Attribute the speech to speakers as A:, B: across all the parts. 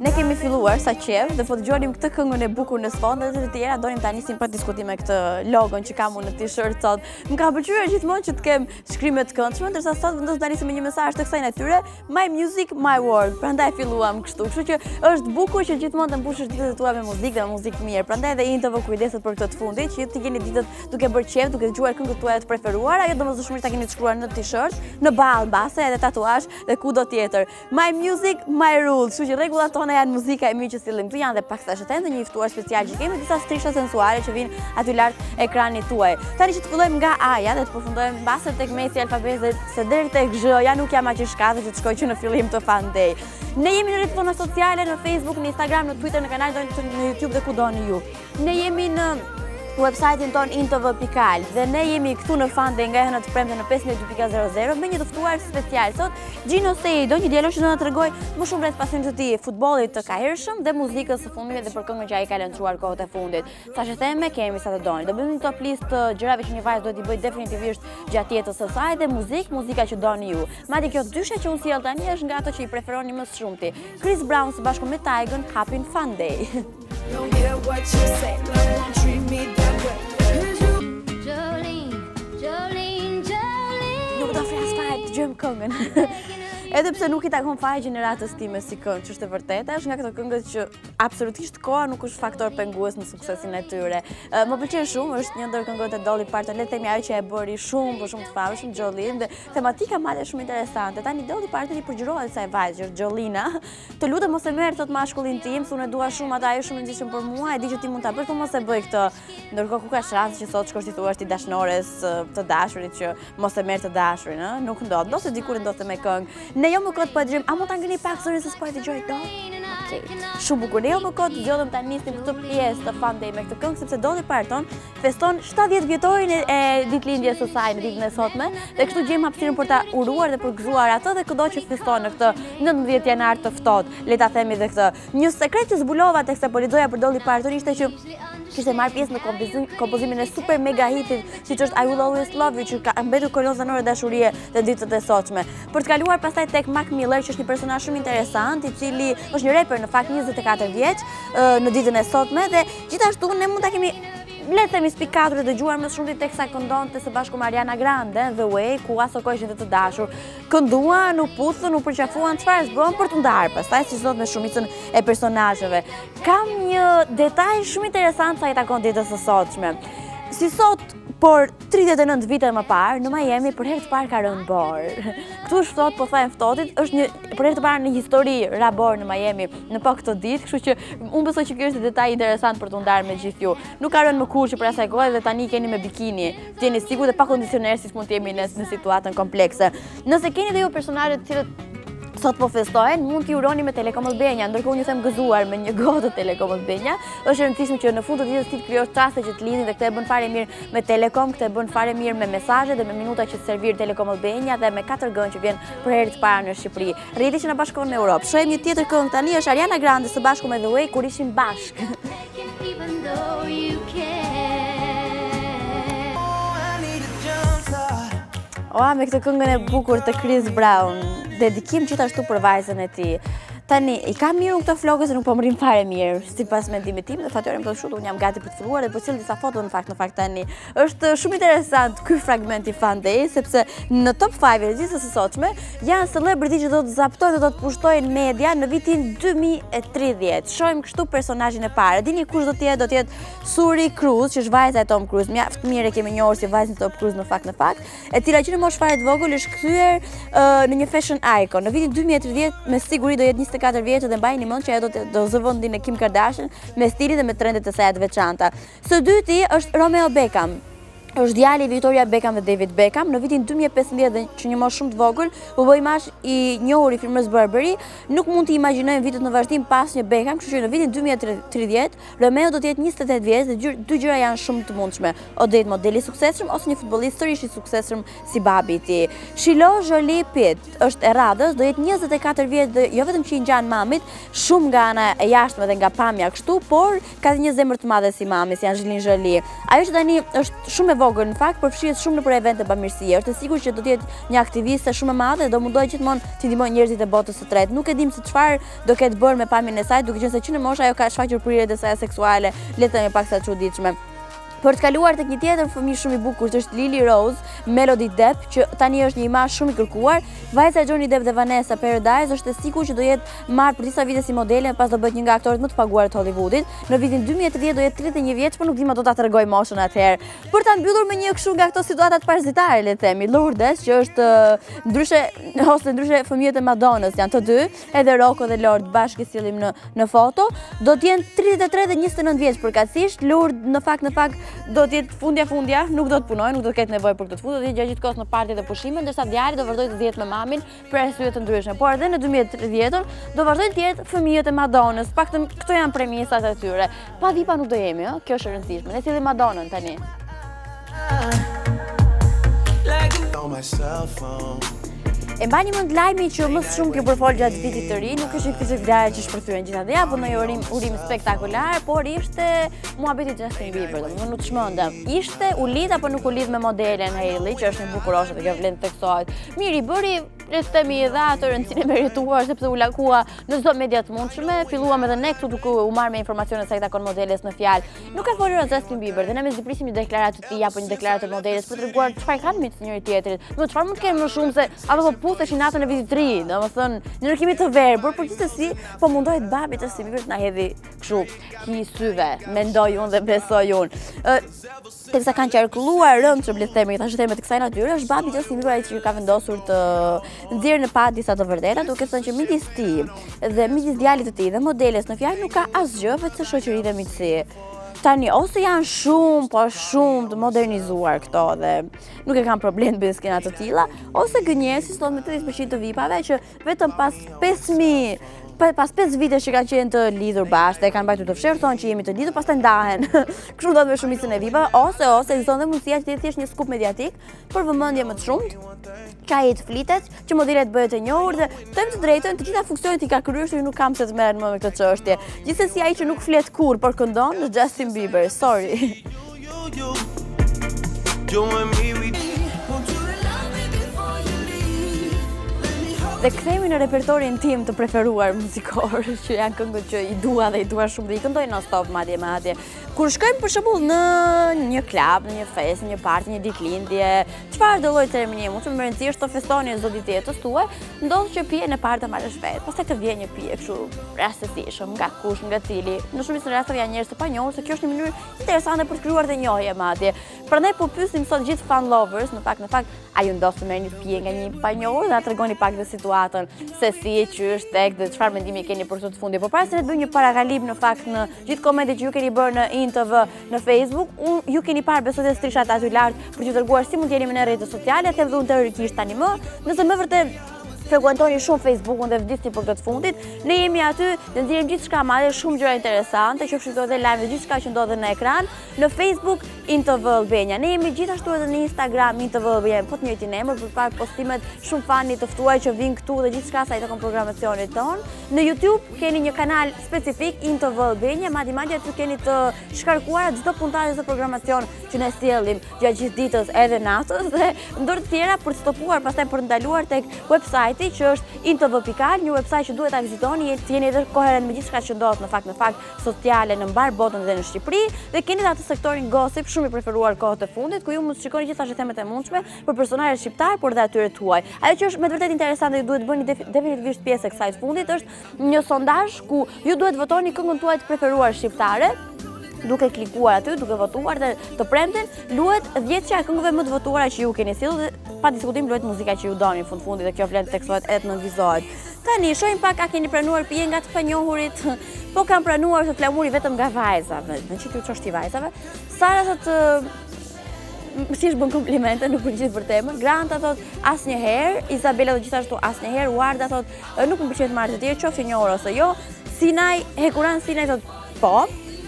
A: Ne kemi filluar sa qejf dhe po dëgjonim këtë këngën e bukur në sfond dhe të tjera donim ta nisim për diskutim me këtë logon që kam unë në t-shirt. Më ka pëlqyer gjithmonë që të kem shkrime të këndshme, ndërsa sot vendosa ta nisim me një mesaj të kësaj natyre, My Music, My World, prandaj filluam kështu, kështu që është bukur që gjithmonë të mbushësh ditët e tua me muzikë dhe me muzikë të mirë, prandaj dhe IN TV kujdeset për këtë të fundit, që të gjeni ditët duke bërë qejf, duke dëgjuar këngët tuaja të preferuara, jo domosdoshmërisht ta keni të shkruar në t-shirt, në ballë, mbase edhe tatuazh dhe kudo tjetër. My music, my rule. Kështu që rregullat tona janë muzika e mirë që sillim këtu janë dhe pak thashetheme dhe një i ftuar special që kemi disa strisha sensuale që vijnë aty lart ekranit tuaj. Tani që të fillojmë nga A-ja dhe të përfundojmë mbase tek mesi i alfabetit se deri tek Zh-ja nuk jam aq e shkathët që të shkoj që në fillim të Fun Day. Ne jemi në rrjetet tona sociale në Facebook, në Instagram, në Twitter, në kanalin tonë në YouTube dhe ku doni ju. Ne jemi në website-in tonë intv.al dhe ne jemi këtu në Fun Day nga e hëna në të premte në 52.00 me një të ftuar special sot Xhino Sejdo, një djalosh që do na tregojë më shumë rreth pasionit të tij futbollit të kahershëm dhe muzikës së fundit dhe për këngën që ai ka lançuar kohët e fundit thashetheme kemi sa të doni do bëjmë një top list të gjërave që një vajzë do t'i bëjë definitivisht gjatë jetës së saj dhe muzikë, muzika që doni ju Madje kjo dyshe që unë sjell tani është nga ato që i preferoni më së shumti Chris Brown së bashku me Tyga-n Happy Fun Day Edhe pse nuk i takon fare gjeneratës time si këngë, ç'është e vërteta, është nga këto këngët që absolutisht koha nuk është faktor pengues në suksesin e tyre. Më pëlqen shumë, është një ndër këngët e Dolly Parton, le të themi ajo që e bëri shumë, por shumë të famshme Jolene dhe tematika madje shumë interesante. Tani Dolly Parton i përgjërohet kësaj vajze, Jolina, Të lutem mos e merr thotë mashkullin tim, unë e dua shumë atë, ai shumë i ngjitshëm për mua, e di që ti mund ta bësh, po mos e bëj këtë. Ndërkohë ku ka shans që sot të shkosh t'i thuash ti dashnores të dashurit që mos e merr të dashurin, ë? Nuk ndodh. Ndonëse dikur ndodhte me këngë. Ne jo më kot po e dëgjojmë. A mund ta ngrini pak zërin se s'po e dëgjoj dot? Okej. Shumë bukur. Ne jo më kot zgjodhëm ta nisim këtë pjesë të Fun Day me këtë këngë sepse Dolly Parton feston 70 vjetorin e ditëlindjes së saj në ditën e sotme dhe kështu gjejmë hapësirën për ta uruar dhe përgëzuar atë dhe këdo që feston në këtë 19 janar të ftohtë le ta themi dhe këtë një sekret që zbulova teksa po lexoja për Dolly Parton ishte që kishte marrë pjesë në kompozimin e super mega hitit, siç është I Will Always Love You, që ka mbetur kolonë zanore dashurie dhe ditët e sotshme. Për të kaluar pastaj tek Mac Miller, që është një personazh shumë interesant, i cili është një reper në fakt 24 vjeç në ditën e sotme, dhe Gjithashtu, ne mund ta kemi le të themi spikatur e dëgjuar më së shumti teksa këndonte së bashku me Ariana Grande The Way ku asokohe ishin dhe të dashur kënduan u puthën u përqafuan çfarë s'bënë për t'u ndarë pastaj siç ndodh me shumicën e personazheve kam një detaj shumë interesant sa i takon ditës së sotshme si sot por 39 vite më parë, në Miami për herë të parë ka rënë borë. Këtu është ftohtë, po thahem së ftohti, për herë të parë në histori ra borë në Miami në po këtë ditë, kështu që unë besoj që kjo është detaj interesant për të ndarë me gjithë ju. Nuk ka rënë më kurrë që prej asaj kohe dhe tani kini me bikini, të jeni të sigurt dhe pa kondicioner siç mund të jemi në, në situatën komplekse. Nëse keni dhe ju persona të cilët sot po festojnë, mund t'i uroni me Telekom Albania, ndërkohë unë u them gëzuar me një gotë të Telekom Albania. Është e rëndësishme që në fund të ditës ti të krijosh çaste që të lidhin dhe këtë e bën fare mirë me Telekom, këtë e bën fare mirë me mesazhe dhe me minuta që të servir Telekom Albania dhe me 4G që vjen për herë të parë në Shqipëri. Rrjeti që na bashkon në Europë. Shohim një tjetër këngë tani është Ariana Grande së bashku me The Way kur ishin bashkë. Oa, me këtë këngën e bukur të Chris Brown, dedikim gjithashtu për vajzën e tij. Tani, i kam mirë unë këto flokë se nuk po më rrinë fare mirë, sipas mendimit tim dhe fatorim të shumë, unë jam gati për të filluar dhe përcjellë disa foto në fakt, në fakt tani, Është shumë interesant ky fragment i Fun Day, sepse në top 5 e ditës së sotme, janë celebrity që do të zaptojnë dhe do të pushtojnë median në vitin 2030. Shohim kështu personazhin e parë. Dini kush do të jetë, do të jetë Suri Cruise, që është vajza e Tom Cruise. Mjaft mirë e kemi njohur si vajzën e Tom Cruise në fakt në fakt. E cila që në moshë fare të vogël është kthyer në një fashion icon. Në vitin 2030, me siguri do jetë 24 vjeç dhe mbajeni mend që do të zërë vendin e Kim Kardashian me stilin dhe me trendet e saja të veçanta. Së dyti është Romeo Beckham. Është djali i Victoria Beckham dhe David Beckham. Në vitin 2015 dhe që në moshë shumë të vogël, u bë imazh i njohur i firmës Burberry. Nuk mund të imagjinojmë vitet në vazhdim pas një Beckham, kështu që në vitin 2030 Romeo do të jetë 28 vjeç dhe dy gjëra janë shumë të mundshme. O do jetë model i suksesshëm ose një futbollist sërish i suksesshëm si babi i tij. Shiloh Jolie Pitt është e radhës, do jetë 24 vjeç dhe jo vetëm që i ngjan mamit, shumë nga ana e jashtme dhe nga pamja kështu, por Ka dhe një zemër të madhe si mami, si Angelina Jolie. Ajo që tani është shumë e vogël në fakt, përfshihet shumë nëpër evente bamirësie. Është e sigurt që do të jetë një aktiviste shumë e madhe dhe do mundohet gjithmonë t'i ndihmojë njerëzit e botës së tretë. Nuk e dimë se çfarë do ketë bërë me pamjen e saj, duke qenë se që në moshë ajo ka shfaqur prirjet e saja seksuale, le të themi paksa të çuditshme. Për të kaluar tek një tjetër fëmijë shumë i bukur që është Lily Rose Melody Depp, që tani është një imazh shumë i kërkuar, vajza e Johnny Depp dhe Vanessa Paradis është e sigurt që do jetë marrë për disa vite si modele, më pas do bëhet një nga aktoret më të paguara të Hollywoodit. Në vitin 2030 do jetë 31 vjeç, por nuk dimë a do ta tregojë moshën atëherë. Për ta mbyllur me një kështu nga këto situatat parazitare, le të themi, Lourdes që është ndryshe ose ndryshe fëmijët e Madonës janë të dy. edhe Rocco dhe Lourdes bashkë i sjellim në, në foto, do të jenë 33 dhe 29 vjeç përkatësisht, Lourdes në fakt në fakt do të jetë fundja fundja, nuk do të punojë, nuk do të ketë nevojë për këtë punë, do të jetë gjatë gjithë kohës në party dhe pushime, ndërsa djali do vazhdojë të jetë me mamin për arsye të ndryshme. Por edhe në 2030 do vazhdojnë të jenë fëmijët e Madonës, paktën këto janë premisat e tyre. Pa vipa nuk do jemi, ë? Kjo është e rëndësishme. Ne sillim Madonën tani. E mbani mend lajmin që më shumë u përfol gjatë vitit të ri, nuk është një këtë vlerë që shpërthyën gjitha dhe apo në një urim, urim spektakular, por ishte mua bëri Justin Bieber, domethënë. Ishte u lidh apo nuk u lidh me modelen Hailey, që është një bukuroshe dhe kjo vlen të theksohet. Mirë, bëri Prit të themi edhe atë rëndësinë e merituar, sepse u lakua në çdo media të mundshme, filluam edhe ne këtu duke u marrë me informacionet sa i takon modeles në fjalë. Nuk ka folur në Justin Bieber, dhe ne mezi prisim një deklaratë të tij, apo një deklaratë të modeles, për të treguar çfarë kanë midis njëri-tjetrit. Çfarë mund të kemë më shumë se, apo po putheshin natën e vitit të ri, domethënë, në ndërrimin e viteve, por gjithsesi, po mundohet babi i Justin Bieber të na hedhi kështu, hi syve, mendoj unë dhe besoj unë. teksa kanë qarkulluar rëndshëm le të themi, thashetheme të kësaj natyre, është babi gjithë një gruaj që ka vendosur të nxjerrë në pah disa të vërteta, duke thënë që midis tij dhe midis djalit të tij dhe modeles në fjalë nuk ka asgjë vetëm shoqëri dhe miqësi. Tani, ose janë shumë, po shumë të modernizuar këto dhe nuk e kanë problem të bëjnë skena të tilla, ose gënjejnë, si ndodh me 30% të vipave, që Vetëm pas 5.000, pas 5 vitesh që kanë qenë të lidhur bashkë dhe e kanë mbajtur të fshehur, thonë që jemi të lidhur, pastaj ndahen. Kështu ndodh me shumicën e vipave, ose, ose, ekziston dhe mundësia që të jetë thjesht një skup mediatik për vëmendje më të shumtë, që ai të flitet, që modelja të bëhet e njohur dhe të them të drejtën të gjitha funksionet i ka kryer, kështu që nuk kam pse të merrem më me këtë çështje. Gjithsesi ai që nuk flet kurrë por këndon, Justin Bieber, sorry. Dhe kthehemi në repertorin tim të preferuar muzikor, që janë këngët që i dua dhe i dua shumë dhe i këndoj nonstop madje madje. Kur shkojmë për shembull në një klub, në një festë, në një parti, një ditëlindje, çfarëdo lloj ceremonie, mund të, me rëndësi është të festoni çdo ditë të jetës tuaj, ndodh që pijen e parë ta marrësh vetë. Pastaj të vjen një pije kështu rastësisht, nga kush, nga cili. Në shumicën e rasteve janë njerëz të panjohur, se kjo është një mënyrë Interesante për të krijuar dhe njohje madje. Prandaj po pyesim sot gjithë fan lovers, në fakt, në fakt, a ju ndodh të merrni një pije nga një i panjohur dhe na tregoni pak dhe situatën, se si e qysh e tek dhe çfarë mendimi keni për këtë të fundit. Po para se ne të bëjmë një parakalim në fakt në gjithë komentet që ju keni bërë në INTV në Facebook, ju keni parë besoj te shiritat aty lartë për t'ju treguar si mund të jeni me ne në rrjetet sociale, të vdhun teorikisht tani më, nëse me vërte frekuentoni shumë Facebookun dhe vdisni për këtë të fundit. Ne jemi aty, dhe nxjerrim gjithçka madje, shumë gjëra interesante, qofshin këto dhe lajme gjithçka që ndodh në ekran, në Facebook InTV Albania. Ne jemi gjithashtu edhe në Instagram InTV Albania, po të njëjtin emër për të parë postimet shumë fani të ftuar që vijnë këtu dhe gjithçka sa i takon programacionit tonë. Në YouTube keni një kanal specifik InTV Albania, madje madje aty keni të shkarkuara çdo puntatë apo programacion që ne sjellim. gjatë gjithë ditës edhe natës dhe ndër të tjera për të stopuar pastaj për ndaluar tek websajti që është intv.al, një websajt që duhet ta vizitoni, të jeni edhe koherent me gjithçka që ndodh në fakt në fakt sociale në mbarë botën dhe në Shqipëri dhe keni atë sektorin gossip shumë i preferuar kohët e fundit ku ju mund të shikoni gjithë thashethemet e mundshme për personazhe shqiptar por dhe atyre të huaj. Ajo që është me të vërtetë interesante ju duhet të bëni definitivisht pjesë e kësaj të fundit është Një sondazh ku ju duhet të votoni këngën tuaj të preferuar shqiptare, duke klikuar aty, duke votuar dhe të premten, luhet 10-shja e këngëve më të votuara që ju keni sjellë dhe pa diskutim luhet muzika që ju doni në fund të fundit dhe kjo vlen të theksohet edhe të nënvizohet. Tani, shohim pak a keni pranuar pije nga të panjohurit, po kam pranuar thotë Flamuri vetëm nga vajzat, meqë ti je qejfli i vajzave, Sara dhe të Më si është bën komplimente, nuk përgjigjet për temën. Granta thotë, asnjëherë, Izabela po gjithashtu asnjëherë, Warda thotë, nuk më pëlqen të marr nga të tjerë, qoftë i njohur ose jo. Sinaj, Hekuran Sinaj thotë, po,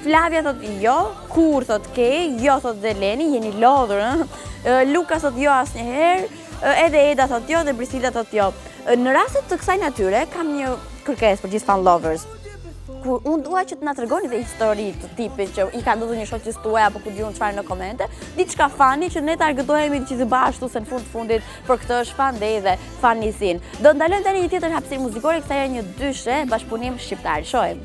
A: Flavia thotë, jo, kurrë thotë, ke, jo thotë dhe Leni, jeni lodhur, Luka thotë, jo asnjëherë, edhe Eda thotë, jo dhe Brisilda thotë, jo. Në raste të kësaj natyre, kam një kërkesë për gjithë fan lovers. Ku unë dua që të na tregoni dhe histori të tipit që i ka ndodhur një shoqes tuaj apo ku di unë çfarë në komente, diçka fani që ne të argëtohemi të gjithë bashkë se në fund të fundit për këtë është fan dhe edhe fanisin. Do ndalojmë te një tjetër hapësirë muzikore, këta janë një dyshe bashkëpunim shqiptar. Shohim.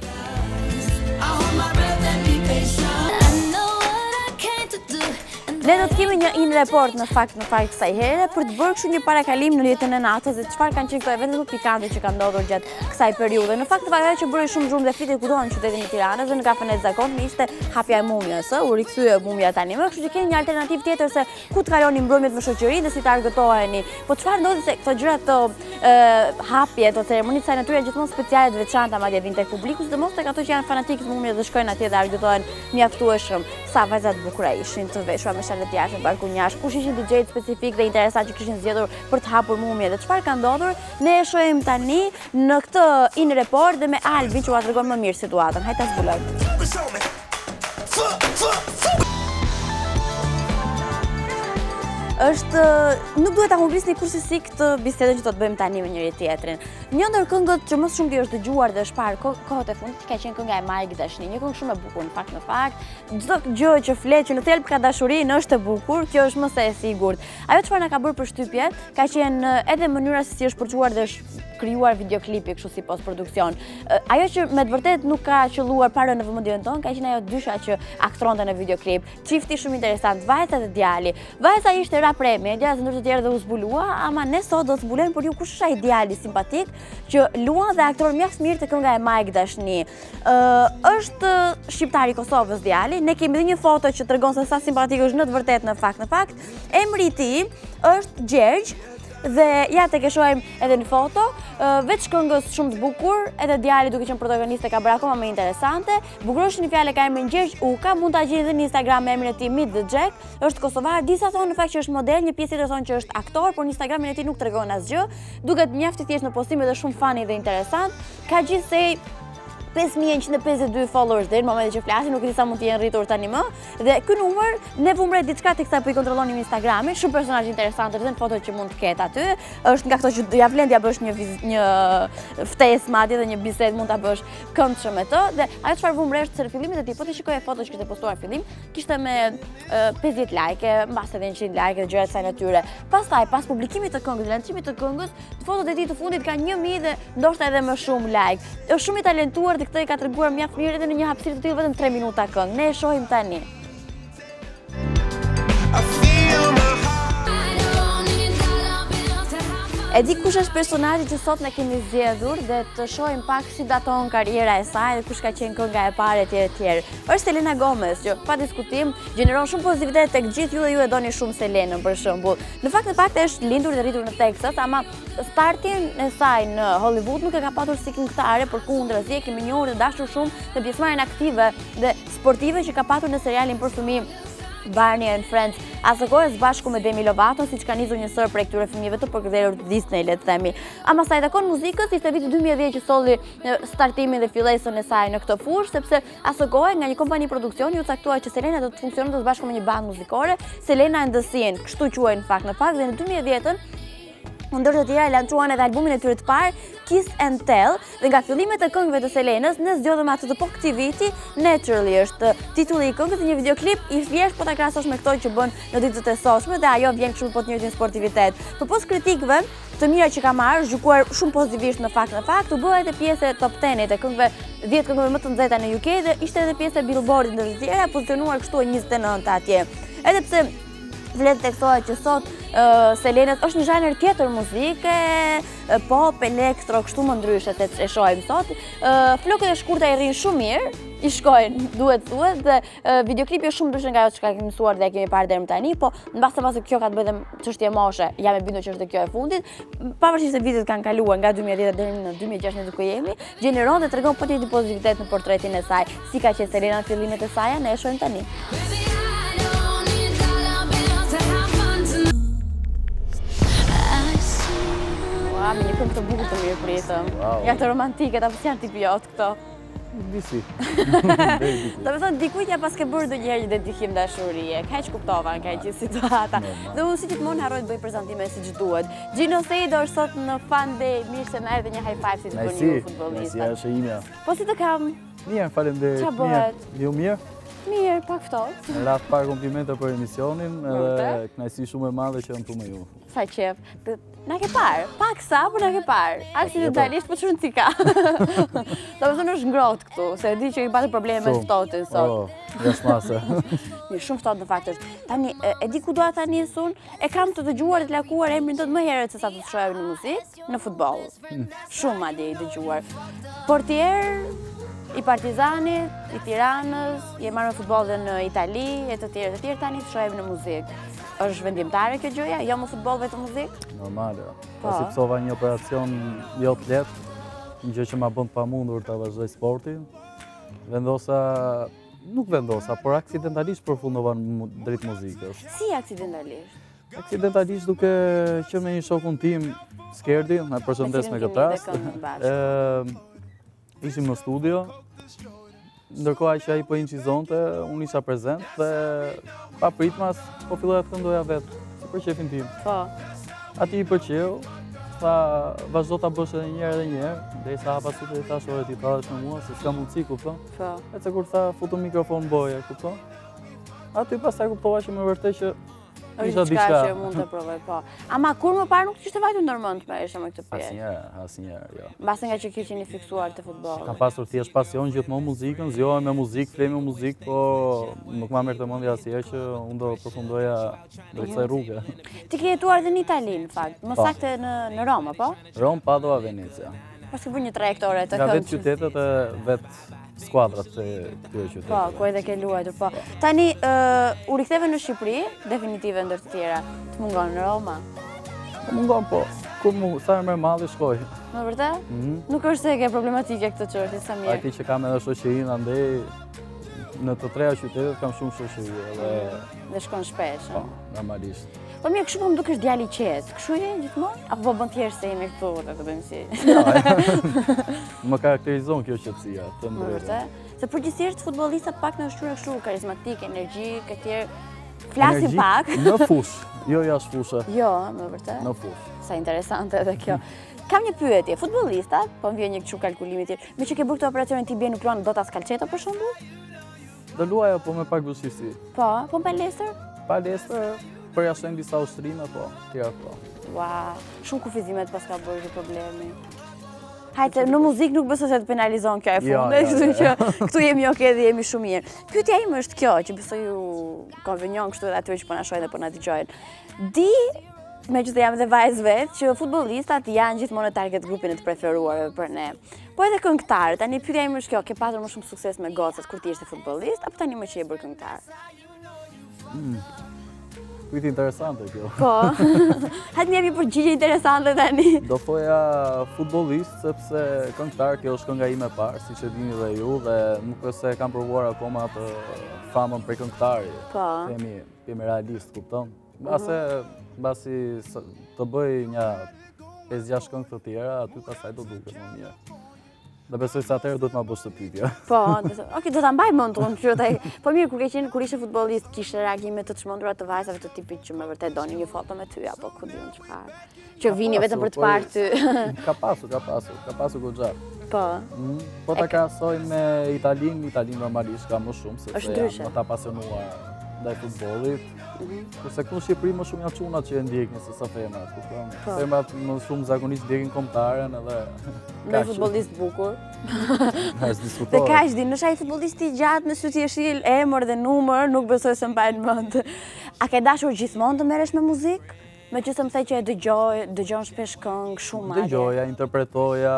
A: Ne do të kemi një in report në fakt në fakt kësaj here për të bërë kështu një parakalim në jetën e natës dhe çfarë kanë qenë këto evente më pikante që kanë ndodhur gjatë kësaj periudhe. Në fakt, ajo që bëri shumë zhurmë dhe u folit kudo në qytetin e Tiranës dhe në kafenetë e zakonshme ishte hapja e Mumjes, u rikthye mumja tani më, kështu që keni një alternativë tjetër se ku të kaloni mbrëmjet me shoqëri dhe si të argëtoheni. Po çfarë ndodhi se këto gjërat e hapjet e ceremonitë e kësaj natyre gjithmonë speciale të veçanta madje vijnë tek publiku, sidomos tek ato që janë fanatikë të mumjes dhe shkojnë atje dhe argëtohen mjaftueshëm. Sa vajza të bukura ishin të veshura me shalë të jashtë me barkun jashtë, kush ishin DJ-t specifik dhe interesant që kishin zgjedhur për të hapur Mumjen dhe çfarë ka ndodhur Ne e shohim tani në këtë in report dhe me Albin që ua tregon më mirë situatën. Hajde ta zbulojmë. është nuk duhet ta humbisni kurrësi këtë bisedën që do të bëjmë tani me njëri tjetrin. Një ndër këngët që më shumë është dëgjuar dhe është parë kohët e fundit ka qenë kënga e Majk Dashni, një këngë shumë e bukur në fakt në fakt. Çdo gjë që flet që në thelb ka dashurinë është e bukur, kjo është më se e sigurt. Ajo çfarë na ka bërë përshtypje, ka qenë edhe mënyra se si është përçuar dhe është krijuar videoklipi kështu si post produksion. Ajo që me të vërtetë nuk ka qëlluar parë në vëmendjen tonë, ka qenë ajo dysha që aktronte në videoklip. Çifti shumë interesant, vajza dhe djali. Vajza ishte rá prej medias, ndër të tjera dhe u zbulua, ama ne sot do të zbulojmë për ju kush është ai djali simpatik që luan dhe aktron mjaft mirë te kënga e Mike Dashni. Është shqiptar i Kosovës djali. Ne kemi dhe një foto që tregon se sa simpatik është në të vërtetë në fakt në fakt. Emri i tij është Gjergj dhe ja tek e shohim edhe në foto, veç këngës shumë të bukur, edhe djali duke qenë protagonist e ka bërë akoma më interesante, bukuroshi me një fjalë e ka emrin Gjergj Uka, mund ta gjeni dhe në Instagram me emrin e tij Meet the Jack, është kosovar, disa thonë në fakt që është model, një pjesë tjetër thonë që është aktor, por në Instagramin e tij nuk tregon asgjë, duke u mjaftuar thjesht në postime dhe shumë funny dhe interesant, ka gjithsej 5152 followers dhe në momentin që flasim, nuk e di sa mund të jenë rritur tani më, Dhe ky numër, ne vumë re diçka teksa po i kontrollonim Instagramin, shumë personazh interesant edhe në fotot që mund të ketë aty. Është nga këto që ia vlen t'ia bësh një një ftesë madje dhe një bisedë mund ta bësh këndshëm me të dhe ajo çfarë vumë re është se në fillimet e tij po t'i shikoje fotot që kishte postuar fillim, kishte me 50 like, mbase edhe 100 like dhe gjëra të kësaj natyre. Pastaj pas publikimit të këngës, lançimit të këngës, Fotot e tij të fundit kanë 1000 dhe ndoshta edhe më shumë like. Është shumë i talentuar dhe këtë e ka treguar mjaft mirë edhe në një hapësirë të tillë vetëm 3 minuta këngë. Ne e shohim tani. E di kush është personazhi që sot ne kemi zgjedhur dhe të shohim pak si daton karriera e saj dhe kush ka qenë kënga e parë e tjera tjera. Është Selena Gomez që pa diskutim gjeneron shumë pozitivitet tek gjithë ju dhe ju e doni shumë Selenën për shembull. Në fakt në fakt është lindur dhe rritur në Texas, ama startin e saj në Hollywood nuk e ka patur si këngëtare, përkundrazi e kemi njohur dhe dashur shumë në pjesëmarrjen aktive dhe sportive që ka patur në serialin për fëmijë Barney and Friends. Asokohe së bashku me Demi Lovaton, siç ka nisur një sërë prej këtyre fëmijëve të përkëdhelur të Disney, le të themi. Ama sa i takon muzikës, ishte viti 2010 që solli startimin dhe fillesën e saj në këtë fushë, sepse Asokohe, nga një kompani produksioni, u caktua që Selena do të funksiononte së bashku me një bandë muzikore, Selena and the Scene, kështu quhej në fakt në fakt, dhe në 2010-ën, ndër të tjera lançuan edhe albumin e tyre të parë Kiss and Tell dhe nga fillimet e këngëve të Selenës ne zgjodhëm atë të po këtij viti Naturally është titulli i këngës dhe një videoklip i thjeshtë po ta krahasosh me këto që bën në ditët e sotshme dhe ajo vjen kështu me po të njëjtin sportivitet. Përpos kritikave, të mira që ka marrë, është gjykuar shumë pozitivisht në fakt në fakt, u bë edhe pjesë e top 10-it të këngëve 10 këngëve më të nxehta në UK dhe ishte edhe pjesë e Billboard-it ndër të tjera, pozicionuar kështu e 29 atje. Edhe pse vlen të theksohet që sot Selena është një zhanër tjetër muzike, pop, elektro, kështu më ndryshe tek e shohim sot. Flokët e shkurta i rrinë shumë mirë, i shkojnë duhet duhet dhe Videoklipi është shumë ndryshe nga ajo që na kemi mësuar dhe e kemi parë deri më tani, po mbase pse kjo ka të bëjë dhe çështje moshe, jam e bindur që është dhe kjo e fundit. Pavarësisht se vitet kanë kaluar nga 2010 deri në 2016 ku jemi, gjeneron dhe tregon po atë pozitivitet në portretin e saj, si ka qenë Selena në fillimet e saja, ne e shohim tani. Wow, një këngë të bukur të mirëpritëm. Wow. Nga ato romantike, atëherë s'janë tipi jot këto.
B: Disi.
A: Domethënë dikujt ja paske bërë ndonjëherë një dedikim dashurie. Kaq kuptova nga kjo situata. Dhe unë si gjithmonë harroj të bëj prezantime siç duhet. Gino Sejdo është sot në fan dhe mirë se më erdhi një high five siç e bëni ju
B: futbollistat. Kënaqësia është imja.
A: Po si të kam?
B: Mirë,
A: faleminderit.
B: Çfarë
A: bëhet?
B: Ju mirë?
A: Mirë, pak ftohtë.
B: Radhë parë komplimente për emisionin, edhe kënaqësi shumë e madhe që jam këtu me ju.
A: Sa qejf. Na ke parë, paksa, por po na ke parë. Arsi dhe dalisht, po qërën cika. Domethënë është ngrohtë këtu, se e di që i pate probleme me ftohtin sot.
B: Oh, jashtë mase.
A: Një shumë ftohtë në fakt është. Tani, e di ku dua ta nis unë, e kam të dëgjuar e të lakuar emrin tënd më herët se sa të të shohim në muzikë, në futboll. Hmm. Shumë madje i dëgjuar. Portier, i Partizanit, i Tiranës, je marrë me futboll dhe në Itali, e të tjera, të tjera tani të shohim në muzikë. Është vendimtare kjo gjëja, jo më futboll vetëm muzikë?
B: Normale, jo.
A: Po.
B: Pasi pësova një operacion jo të lehtë, një gjë që ma bën të pamundur të vazhdoj sportin, vendosa, nuk vendosa, por aksidentalisht përfundova drejt muzikës.
A: Si aksidentalisht?
B: Aksidentalisht duke qenë me një shokun tim, Skerdi, e përshëndes me këtë rast. Ishim në studio, ndërkohë që ai po incizonte, unë isha prezent dhe papritmas, po filloja të këndoja vetë, thjesht për qejfin tim.
A: Po.
B: Atij i pëlqeu, tha vazhdo ta bësh edhe njëherë edhe njëherë, dhe disa herë pa se ç'i thashë ore ti tallesh me mua, se s'ka mundësi, kupton?
A: Po.
B: Edhe kur tha, futu mikrofon bëje, kupton? Aty pastaj kuptova që me vërte që
A: Është diçka që mund të provoj, po. Ama kurrë më parë nuk të kishte vajtur ndërmend të merreshe me këtë pjesë.
B: Asnjëherë, asnjëherë, jo.
A: Mbase ngaqë isha i fiksuar te futbolli.
B: Kam pasur thjesht pasion gjithmonë muzikën, zgjohem me muzikë, fle me muzikë, po nuk më merrte mendja asnjëherë që unë do të përfundoja drejt kësaj rruge.
A: Ti ke jetuar edhe në Itali në fakt, më
B: po.
A: saktë në në Romë, po?
B: Romë, Padova, Venecia.
A: Paske bërë një trajektore të këndshme.
B: Nga vetë qytetet e vetë skuadrat të këtyre qyteteve.
A: Po, ku edhe ke luajtur, po. Tani, u riktheve në Shqipëri, definitive ndër të tjera. Të mungon Roma?
B: Të mungon, po. Kur mu, sa herë merr malli shkoj.
A: Me vërte?
B: Mhm.
A: Nuk është se e ke problematike këtë gjë, sa mirë.
B: Aty kam edhe shoqërinë, andej, në të treja qytetet kam shumë shoqëri.
A: Dhe shkon shpesh.
B: Po, normalisht.
A: Po mirë, kështu po më dukesh djalë i qetë, kështu je gjithmonë? Apo po bën thjesht se jemi këtu dhe të bëjmë si...
B: Më karakterizon kjo qetësia, të
A: them
B: të
A: drejtën. Se përgjithësisht futbollistët pak në shqyrtim kështu, karizmatikë, energjikë, e të tjera,
B: flasin
A: pak.
B: Në fushë, jo jashtë fushe.
A: Jo, me vërte.
B: Në fushë.
A: Sa interesante edhe kjo. Kam një pyetje, futbollistët, po më vjen në kështu kalkulime të tjera, meqë ke bërë këtë operacionin ti i bie nuk luan dot as kalçeto për shembull?
B: Do luaj apo me pak vështirësi?
A: Po, po palestër?
B: Palestër, përjashto disa ushtrime, po, tja po.
A: Ua, shumë kufizime të paska bërë ky problemi. Hajte, në muzikë nuk besoj se të penalizon kjo e
B: jo,
A: fundë,
B: jo,
A: kështu
B: jo,
A: që këtu jemi oke dhe jemi shumë mirë. Pyetja ime është kjo, që besoj u konvenon kështu edhe atyre që po na shohin dhe po na dëgjojnë. Di, meqë jam dhe vajzë vetë, që futbollistët janë gjithmonë në target grupin e të preferuarve për ne. Po edhe këngëtarë, tani pyetja ime është kjo, ke patur më shumë sukses me gocat kur ti ishe futbollist apo tani meqë je bërë këngëtar? Hmm.
B: Pyetje interesante kjo.
A: Po. Hajde një përgjigje interesante tani.
B: Do thoja futbollist sepse këngëtar kjo është kënga ime e parë, siç e dini dhe ju dhe nuk është se kam provuar akoma atë famën prej këngëtari.
A: Po.
B: Të jemi, të jemi realistë, kupton? Mbase, mbasi të bëj nja 5-6 këngë të tjera, aty pastaj do duket më mirë. Dhe besoj se atëherë duhet ma bësh këtë pyetje.
A: Po, ok, do ta mbaj mend unë këtë. Po mirë, kur ke qenë, kur ishe futbollist, kishte reagime të çmendura të vajzave të tipit që me vërtet donin një foto me ty, apo ku di unë çfarë. Që vinin vetëm për të
B: të
A: parë ty.
B: Ka pasu, ka pasu, ka pasu goxha.
A: Po.
B: Mm, po ta krahasoj me Italinë, Italia normalisht ka më shumë,
A: se
B: janë më të pasionuar ndaj futbollit.
A: Mhm.
B: Kurse këtu në Shqipëri më shumë janë çunat që e ndjekin se sa femrat.
A: Po.
B: Femrat më shumë zakonisht ndjekin kombëtaren edhe...
A: Me
B: futbollistë
A: të bukur. Nuk
B: diskutohet.
A: Dhe kaq dinë, është ai futbollisti i gjatë me sytë jeshil, emër dhe numër, nuk besoj se mbajnë mend. A ke dashur gjithmonë të merresh me muzikë? Meqenëse më the që e dëgjoj, dëgjon shpesh këngë, shumë madje.
B: Dëgjoja, interpretoja,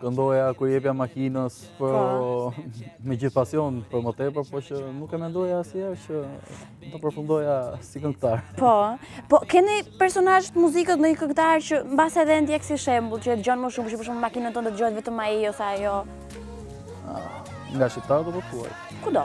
B: këndoja kur jepja makinës, po, po. me gjithë pasion, për më tepër, po që nuk e mendoja asnjëherë që do përfundoja si këngëtar.
A: Po, po ke një personazh të muzikës ndonjë këngëtar që mbase edhe e ndjek si shembull që e dëgjon më shumë, që për shembull në makinën tënde dëgjohet vetëm ai ose ajo. Ah,
B: nga shqiptarët apo të
A: huaj. Kudo.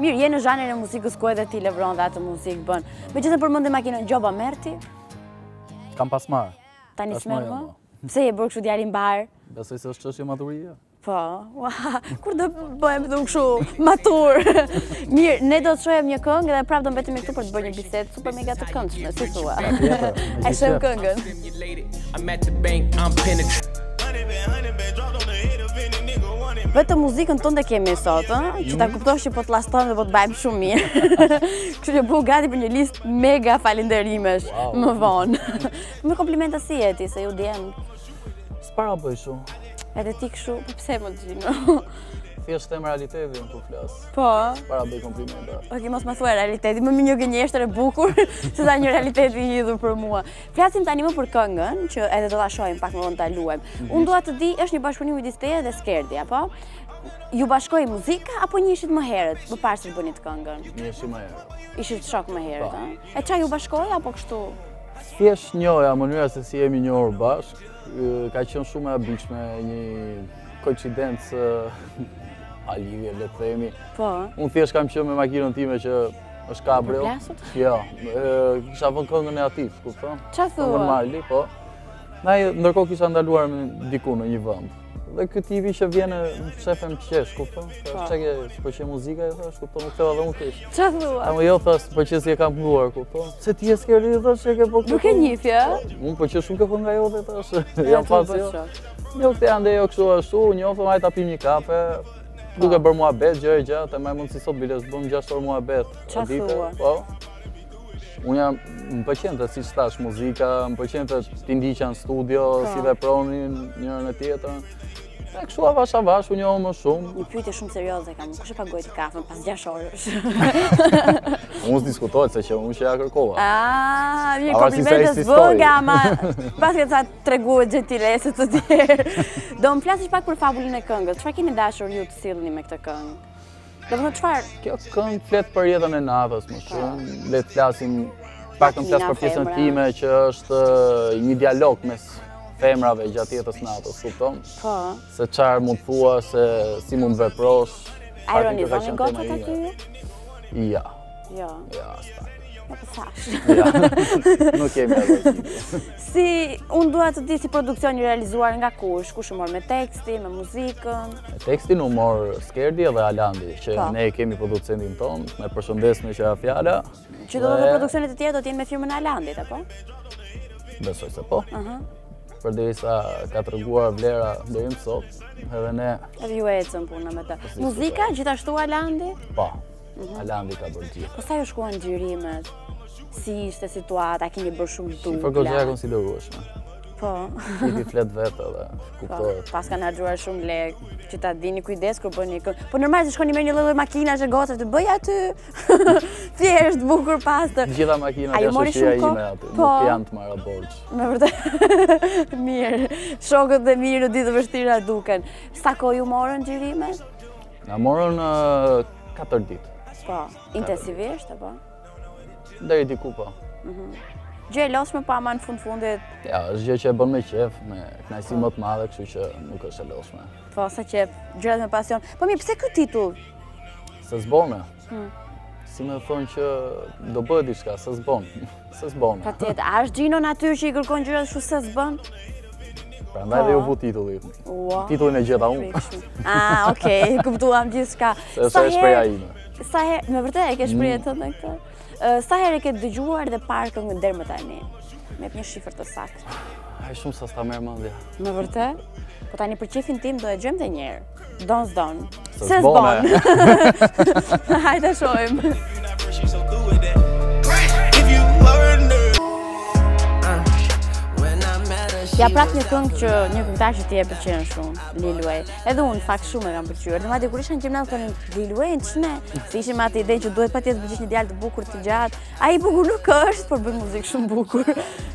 A: Mirë, je në zhanrin e muzikës ku edhe ti levron dhe atë muzikë bën. Meqenëse përmendëm makinën, gjoba merr ti?
B: Kam pas marrë.
A: Tani s'merr më? Pse je bërë kështu djalë i mbarë?
B: Besoj se është çështje maturie.
A: Po, kur do bëhem dhe unë kështu e matur? Mirë, ne do të shohim një këngë dhe prapë do mbetemi këtu për të bërë një bisedë. Super mega të këndshme, si thua. E
B: shoh
A: këngën. Vetëm muzikën tënde kemi sot, ëh, që ta mhm. kuptosh që po të llastojmë dhe po të mbajmë shumë mirë. Kështu që bëhu gati për një listë mega
B: falënderimesh
A: më vonë. Me komplimente si je ti se ju djemtë
B: s'para bëni shumë.
A: Edhe ti kështu, po pse më të gjinë?
B: Thjesht them realitetin kur flas.
A: Po.
B: S'para bëj komplimente.
A: Ok, mos më thuaj realitetin, më mirë një gënjeshtër e bukur, se sa një realitet i hidhur për mua. Flasim tani më për këngën, që edhe do ta shohim pak më vonë ta luajmë. Mhm. Unë dua të di, është një bashkëpunim midis teje dhe Skerdi, apo? Ju bashkoi muzika apo njiheshit më herët, më parë se bënit këngën?
B: Njiheshim më herët.
A: Ishit shokë më herët,
B: po.
A: ëh? E ça ju bashkoi apo kështu?
B: Thjesht njohja, mënyra se si jemi njohur bashkë, ka qenë shumë e habitshme një Koincidencë a lidhje le të themi.
A: Po.
B: Unë thjesht kam qenë me makinën time që është
A: kabrio.
B: Jo, kisha vënë këngën e atij, kupton? Ça
A: thua?
B: Normal, po. Na ndërkohë kisha ndaluar me diku në një vend. Dhe ky tipi që vjen më sheh e qesh, kupton?
A: Po.
B: Çka ke, të pëlqen muzika i thashë, kupton, nuk theva dhe unë kish.
A: Ça thua?
B: Apo jo tha, pëlqen se e kam punuar, kupton? Se ti je Skerdi, thashë, që ke po kupton?
A: Nuk e njihje?
B: Më pëlqen shumë kënga jote
A: thashë,
B: jam fansi
A: jot.
B: Jo këtej andej, jo kështu ashtu, u njohëm, hajde ta pimë një kafe, duke bërë muhabet, gjerë e gjatë, e mbaj mend si sot biles, bëmë gjashtë orë muhabet. Ça
A: thua?
B: Po, unë jam, më pëlqente siç të thashë muzika, më pëlqente t'i ndiqja në studio,
A: po.
B: si vepronin njërën e tjetrën. E kështu avash avash, u njohëm më shumë.
A: Një pyetje shumë serioze kam, kush e pagoi kafen pas gjashtë orësh?
B: unë s'diskutohet se qeshë unë që ia kërkova. Aaaa,
A: komplimente s'bëke, ama paske treguar xhentilesa të tjera. Do më flasësh pak për fabulën e këngës. Çfarë keni dashur ju të sillni me këtë këngë? Do më çfarë?
B: Kjo këngë flet për jetën e natës më shumë. Po. Le të flasim pak të flas për pjesën time që është një dialog mes femrave gjatë jetës së natës, kupton?
A: Po.
B: Se çfarë mund të thuash, se si mund të veprosh.
A: Ironizoni gocat aty?
B: Ja.
A: Jo.
B: Jo,
A: aspak. Në pësash.
B: Ja, nuk kemi e lojtë.
A: Si, unë dua të di si produksion i realizuar nga kush, kush u mor me tekstin, me muzikën?
B: Me tekstin u mor Skerdi edhe Alandi, që
A: po.
B: ne e kemi producentin tonë, e përshëndes meqë ra fjala.
A: Që do të
B: dhe
A: produksionet e tjera do t'jenë me firmën e Alandit, apo?
B: Besoj se po. Përderisa ka treguar vlera deri më sot, edhe ne...
A: Edhe ju ecën puna me të. Muzika, gjithashtu Alandi?
B: Po,
A: mhm.
B: Alandi ka bërë gjithë.
A: Po sa ju shkuan xhirimet? Si ishte situata, keni bërë shumë
B: dubla? Si për
A: gëzja
B: e konsideruashme.
A: Po.
B: Klipi flet vetë edhe,
A: po,
B: kuptohet.
A: Po, paskan harxhuar shumë lekë, që ta dini kujdes kur bëni kë. Po normalisht shkoni me një lloj makinash e gocës të bëj aty. Thjesht, bukur, pastër.
B: Të gjitha makinat janë shoqëria ime aty,
A: po.
B: nuk janë të marra borxh.
A: Me vërtet, mirë. Shokët e mirë në ditë të vështira duken. Sa kohë ju morën xhirimet?
B: Na morën 4 ditë.
A: Po, intensivisht, apo?
B: Deri diku, po. Mhm.
A: Gjë e lodhshme pa masë në fund fundit?
B: Jo, është gjë që e bën me qejf, me kënaqësinë më të madhe, kështu që nuk është e lodhshme.
A: Po, sa qejf, gjërat me pasion. Po mirë, pse këtë titull?
B: Se s'bon.
A: Hmm.
B: Si me thënë që do bëhet diçka, se s'bon. Se
A: s'bon. Patjetër, a është Xhino një që i kërkon gjërat ashtu se s'bon?
B: Prandaj dhe iu po. vu titulli. Titullin e gjeta unë.
A: A, ah, okej, kuptuam gjithçka.
B: Se është
A: shprehja
B: ime.
A: Sa herë, me vërtet e ke shprehjen
B: mm.
A: tënde këtë? Sa herë e ke dëgjuar dhe parë këngën deri më tani? Më jep një shifër të saktë.
B: A, shumë sa s'ta merr mendja.
A: Me vërtet? Po tani për qejfin tim do e dëgjojmë dhe një herë. Don s'don.
B: Se
A: s'bon. Hajde shohim. Ja prap një këngë nga një këngëtar që ti e pëlqen shumë, Lil Wayne. Edhe unë në fakt shumë e kam pëlqyer. Dhe madje kur isha në gjimnaz thonë Lil Wayne çne, se ishim me atë idenë që duhet patjetër të pëlqeje një djalë të bukur të gjatë. Ai i bukur nuk është, por bën muzikë shumë të bukur.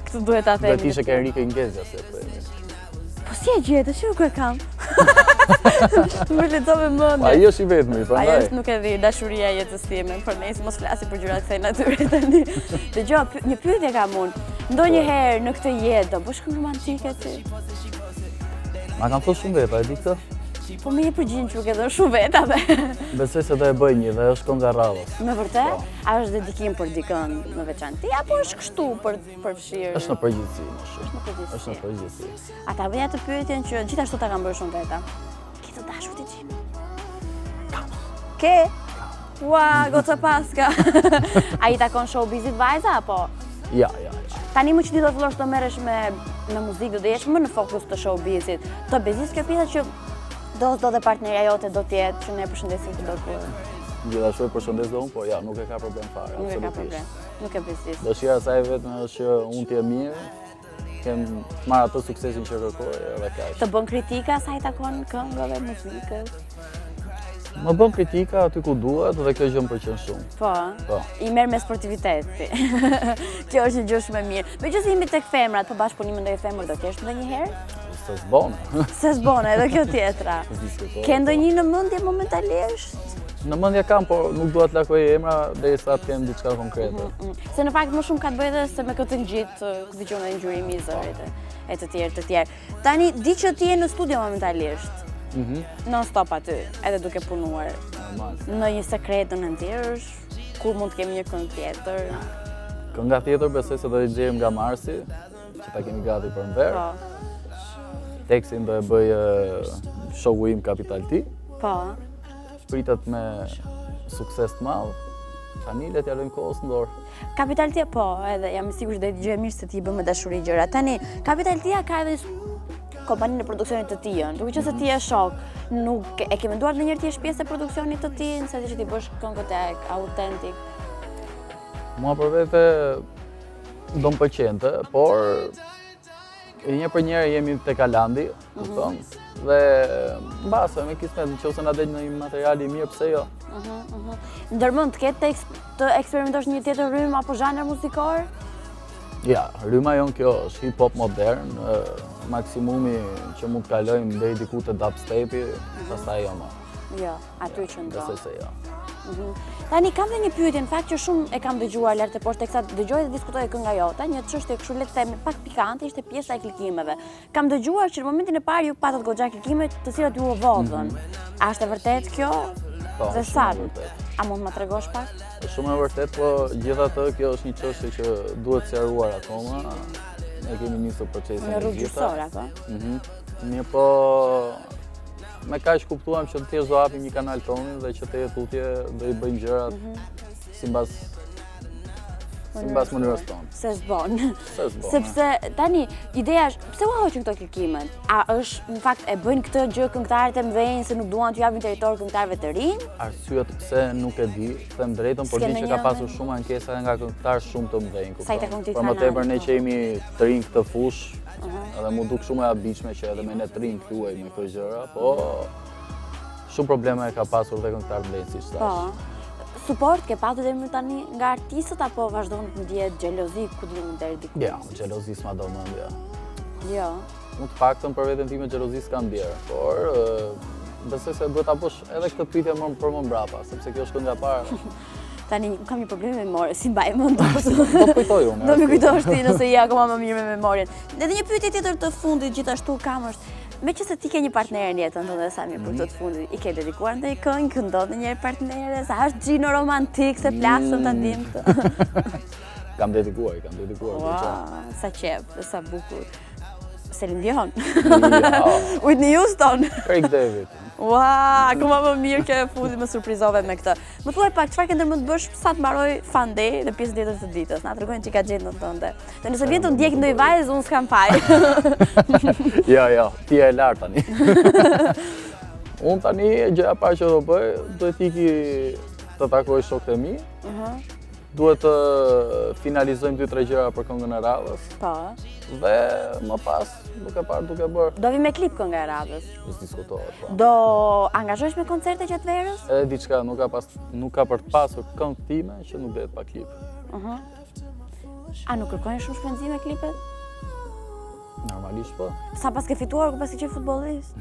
A: Këtë duhet ta
B: them.
A: Dhe
B: ti ishe me Enrique Iglesias apo. Po
A: si e gjete, që nuk e kam? Më lexove
B: mendjen. Ai është i vetmi, prandaj.
A: Ai është nuk e di dashuria e jetës time, por nejse mos flasim për gjëra të kësaj natyre tani. Dëgjo, një pyetje kam unë. Ndonjëherë në këtë jetë do bësh këngë romantike ti?
B: Ma kanë thënë shumë veta, e di këtë?
A: Po m'u përgjigj edhe shumë vetave.
B: Besoj se do e bëj një dhe është kënga e radhës.
A: Me vërtet? Po. A është dedikim për dikën në veçanti apo është kështu për përfshirë.
B: Është në përgjithësi, më shumë.
A: Në përgjithësi.
B: Është në përgjithësi.
A: A ta bëj atë pyetjen që gjithashtu ta kanë bërë shumë veta. Ke të dashur ti Jimmy? Kam. Ke? Ua, goca, paska. A i takon showbizit vajza apo?
B: Jo, jo, jo.
A: Tani meqë ti do të fillosh të merresh me me muzikë do të jesh më në fokus të showbizit. Të bezdis kjo pjesa që do s'do dhe partnerja jote do të jetë që ne e përshëndesim të do të.
B: Gjithashtu e përshëndes dhe unë, po jo, nuk e ka problem fare, absolutisht.
A: nuk e bezdis.
B: Dëshira e saj e vetme është që unë t'jem mirë, të kem marrë atë suksesin që kërkoj edhe kaq.
A: Të bën kritika sa i takon këngëve, muzikës?
B: Më bën kritika aty ku duhet dhe kjo gjë më pëlqen shumë.
A: Po.
B: Po.
A: I merr me sportivitet. kjo është një gjë shumë e mirë. Megjithëse jemi tek femrat, po bashkëpunim me ndonjë femër do kesh ndonjëherë?
B: Se s'bone.
A: Se s'bone, edhe kjo tjetra. Ke ndonjë në mëndje momentalisht?
B: Në mëndje kam, po nuk dua t'i lakoj emrat derisa të kemë diçka konkrete.
A: Mhm, mhm. Se në fakt më shumë ka të bëjë dhe me këtë ngjitje, këtë ngjitje, ngjyrimi i zërit e të tjera të tjera. Tani, di që ti je në studio momentalisht,
B: mhm.
A: non stop aty, edhe duke punuar, ndonjë sekret nëntitujsh, kur mund të kemi një këngë tjetër?
B: Kënga tjetër besoj se do e nxjerrim nga marsi, që ta kemi gati për në verë.
A: Po.
B: Tekstin do e bëjë shoku im Capital T.
A: Po.
B: Pritet me sukses të madh. Ka ngel t'ia lëmë kohës në dorë.
A: Capital T, po, edhe jam i sigurt që do jetë gjë e mirë se i bën me dashuri gjërat. Tani, Capital T-ja ka edhe kompaninë e produksionit të tijën, duke qenë se ti e ke shok, nuk e ke menduar ndonjëherë të jesh pjesë e produksionit të tijën, se ti që t'i bësh këngët te Authentic?
B: Mua për vete, Do më pëlqente, por njëherë për njëherë jemi te Kalandi, kupton? Mhm. Dhe mbase me kismet në qoftë se na del një material i mirë pse jo.
A: Mhm, mhm. Ndërmend a ke të eksperimentosh një tjetër rrymë apo zhanër muzikor?
B: Ja, rryma jonë kjo është hip hop modern, maksimumi që mund të kalojmë deri diku te dubstep-i, pastaj jo më.
A: Jo. aty qëndron.
B: Besoj se jo. Mhm.
A: Tani kam dhe një pyetje, në fakt që shumë e kam dëgjuar lart e poshtë teksa dëgjoj dhe diskutohej kënga jote, një çështje kështu le të themi pak pikante ishte pjesa e klikimeve. Kam dëgjuar që në momentin e parë ju patët goxha klikime të cilat ju u vodhën. Mhm. A është e vërtetë kjo?
B: Po,
A: dhe sa? A mund të më tregosh pak?
B: Është shumë e vërtetë, po gjithë kjo është një çështje që duhet sqaruar akoma. Ne kemi nisur proces,
A: të
B: gjitha.
A: Në
B: rrugë
A: gjyqësore, apo?
B: Mhm. Mirëpo, Me kaq kuptuam që thjesht do hapim një kanal tonin dhe që tej e tutje do i bëjmë gjërat
A: mhm.
B: simbas simbas mënyrës tonë.
A: Se s'bon.
B: Se s'bon.
A: Sepse, tani, ideja është, pse u hoqën këto klikimet? A është, në fakt, e bëjnë këtë gjë këngëtarët e mëdhenj se nuk duan t'u japin territor këngëtarëve të rinj?
B: Arsyet pse nuk e di, them të drejtën, por di që ka pasur shumë ankesa nga këngëtarë shumë të mëdhenj.
A: Sajtë
B: e
A: këngtit
B: Për më tepër, ne që jemi të rinj në këtë fushë, Edhe m'u duk shumë e habitshme që edhe me ne të rinjtë luhet me këto gjëra, po shumë probleme ka pasur dhe këngëtar me sy
A: sa
B: di.
A: Po, support ke patur deri më tani nga artistët, apo vazhdon të ndihet xhelozi le të themi deri diku?
B: Ja, jo, xhelozi s'ma do mendja.
A: Jo. jo.
B: Unë të paktën për veten time xhelozi s'kam ndjerë, por besoj se duhet ta bësh edhe këtë pyetje pak më mbrapa, sepse kjo është kënga e parë.
A: Tani një, kam një problem me memorien, s'i mbaj mend. Do
B: t'i kujtoj unë.
A: Do m'i kujtosh ti nëse je akoma më mirë me memorien. Edhe një pyetje tjetër të fundit gjithashtu kam është Meqenëse ti ke një partnerë në jetën tënde sa mi për mhm. të të fundit, i ke dedikuar ndonjë këngë, kënduar ndonjë partnereje, sa është Gjino romantik, se plasën të ndim mm. të...
B: Kam dedikuar, kam dedikuar.
A: Ua, sa qejf, sa bukur. Celine Dion. Whitney Houston.
B: Craig David.
A: Ua, akoma më mirë ky i fundit më surprizove me këtë. Më thuaj pak, çfarë ke ndër mend të bësh sa të mbarojë Fan Day dhe pjesën tjetër të ditës? Na trego një nga agjenda tënde. Dhe nëse vjen të të ndjekë ndonjë vajzë, unë s'kam faj.
B: Jo, jo, ti je alert tani. Unë tani gjëja e parë që do bëj, duhet të iki të takoj shokët e mi. Duhet të finalizojmë dy tre gjëra për këngën e radhës.
A: Po.
B: Dhe më pas Duke parë, duke bërë.
A: Do vijë me klip kënga e radhës.
B: S'diskutohet. Po.
A: Do angazhohesh me koncerte gjatë verës?
B: E di çka, nuk ka, pas, nuk ka për të pasur këngë time që nuk bëhet pa klip.
A: Uh A nuk kërkojnë shumë shpenzime klipet?
B: Normalisht po.
A: Sapo ke fituar kupa si futbollist?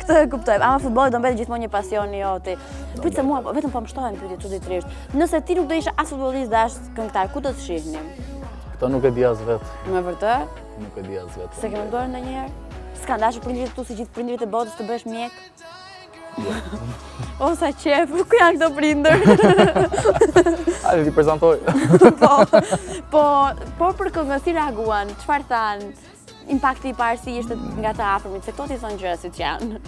A: Këtë e kuptoj. Ama futbolli do mbetet gjithmonë një pasion i joti. Pyes se mua vetëm po më shtohen pyetje çuditërisht. Nëse ti nuk do ishe as futbollist dhe as këngëtar, ku do të shihnim?
B: Këtë nuk e di as vetë.
A: Me vërtet?
B: Nuk e di as vetë.
A: S'e ke menduar ndonjëherë? S'kanë dashur prindërit e tu si gjithë prindërit e botës të bëhesh mjek? Jo. o sa qejf, ku janë këto prindër?
B: Hajde t'i prezantoj.
A: po, po, po për këngën si reaguan, çfarë thanë? Impakti i parë si ishte nga të afërmit, se këta t'i thonë gjërat siç janë.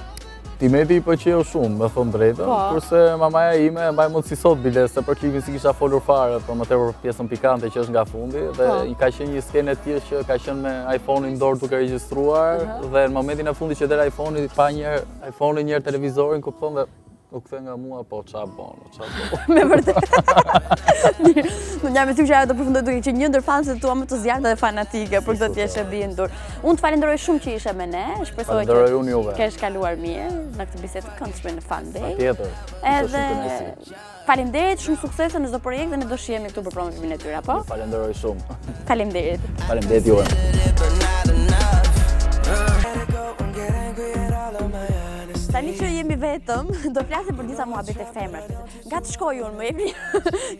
B: Tim eti i pëlqeu shumë, me thonë drejtën,
A: po.
B: kurse mamaja ime e mbaj mend si sot biles, se për klipin s'i kisha folur fare, për më tepër pjesën pikante që është nga fundi, dhe
A: po.
B: ka qenë një skenë e thjeshtë që ka qenë me iPhone-in në dorë duke regjistruar, dhe në momentin e fundit që e hodhi iPhone-in, pa një herë iPhone-in një herë televizorin, kupton dhe U kthe nga mua, po ça bon, ça bon.
A: Me vërtet. Ndonëse besoj që ajo do përfundojë duke qenë një ndër fanset e tua më të zjarrta dhe fanatike, për këtë jam e bindur. Unë të falenderoj shumë që ishe me ne, shpresoj që
B: të
A: kesh kaluar mirë në këtë bisedë të këndshme në Fan Day.
B: Patjetër,
A: ishte shumë kënaqësi. Faleminderit, shumë suksese në çdo projekt dhe ne do shihemi këtu për promovimin e tyre, apo?
B: Falenderoj shumë.
A: Faleminderit.
B: Faleminderit juve.
A: Tani që jemi vetëm, do flasim për disa muhabete femrash. Nga të shkoj unë, më jepni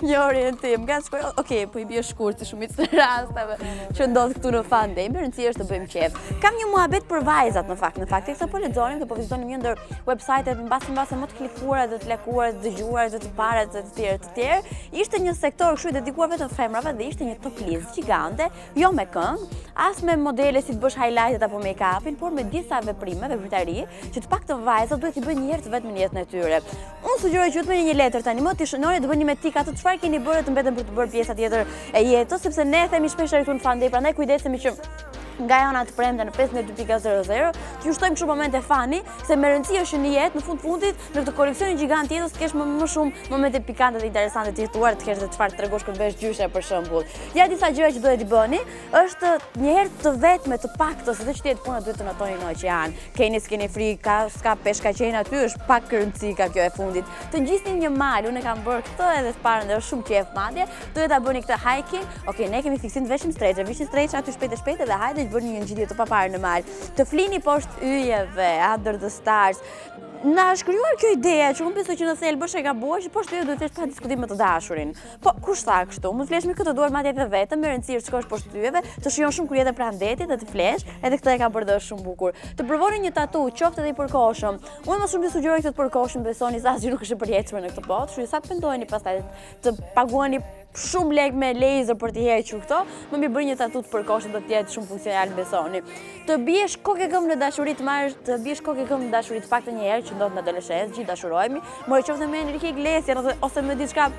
A: një orientim. Nga të shkoj, oke, po i bie shkurt të shumicës së rasteve që ndodh këtu në Fan Day, e rëndësishme është të bëjmë qejf. Kam një muhabet për vajzat në fakt, në fakt, teksa po lexonim dhe po vizitonim një ndër website-et mbase mbase më të klikuarat dhe të lexuarat dhe dëgjuarat dhe të parat dhe të tjera të tjera. Ishte një sektor kështu i dedikuar vetëm femrave dhe ishte një top listë gigante Jo me këngë, as me modele si të bësh highlightet apo make-upin, por me disa veprime, veprimtari, që të paktën vajzat duhet t'i bëjnë një herë të vetme në jetën e tyre. Unë sugjeroj që të merrni një letër tani më, t'i shënoni të bëni me tik atë çfarë keni bërë e të mbeten për të bërë pjesa tjetër e jetës, sepse ne e themi shpesh këtu në Fun Day, prandaj kujdesemi që nga e hëna në të premte në 15.00, t'ju shtojmë kështu momente funny, se me rëndësi është në jetë në fund fundit, Në këtë koleksionin gjigant të jetës të kesh më shumë momente pikante dhe interesante të jetuara, të kesh dhe çfarë të tregosh kur të bëhesh gjyshe për shembull. Ja disa gjëra që duhet t'i bëni, është një herë të vetme të paktën, sido që të jetë puna duhet të notoni në oqean. Keni s'keni frikë, ka s'ka peshkaqenë aty, është pak rëndësi ka kjo e fundit. Të ngjisni një mal, unë e kam bërë këtë edhe të parën dhe është shumë qejf madje, duhet ta bëni këtë hiking, ok, ne kemi fiksim të veshim streçe, vish streçet aty shpejt e shpejt dhe hajde të bëni një ngjitje të paparë në mal. Të flini poshtë yjeve, under the stars, Na është krijuar kjo ideja që unë besoj që në thelb është e gabuar që poshtë yjeve duhet të jesh pa diskutim me të dashurin. Po kush tha kështu? Mund të flesh me kë të duash, madje edhe vetëm, me rëndësi është të shkosh poshtë yjeve, të shijon shumë kur je pranë detit dhe të flesh, edhe këtë e kam bërë dhe është shumë bukur. Të provoni një tatu, qoftë edhe i përkohshëm. Unë më shumë ju sugjeroj këtë të përkohshëm, besoni se asgjë nuk është e përjetshme në këtë botë, kështu që sa të pendoheni pastaj të paguani shumë lekë me laser për t'i hequr këto, më mirë bëj një tatu të përkohshëm, do të jetë shumë funksional besoni. Të biesh kokë e këmbë në dashuri të marrë, të biesh kokë e këmbë në dashuri të paktën një herë që ndodh në adoleshencë, të gjithë dashurohemi, më e qofte me në rikik lesjen ose me diçka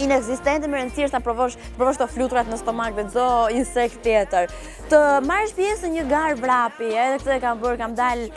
A: inekzistente me rëndësi është ta provosh, provosh ato fluturat në stomak dhe çdo insekt tjetër. Të marrësh pjesë në një garë vrapi, edhe këtë e kam bërë, kam dalë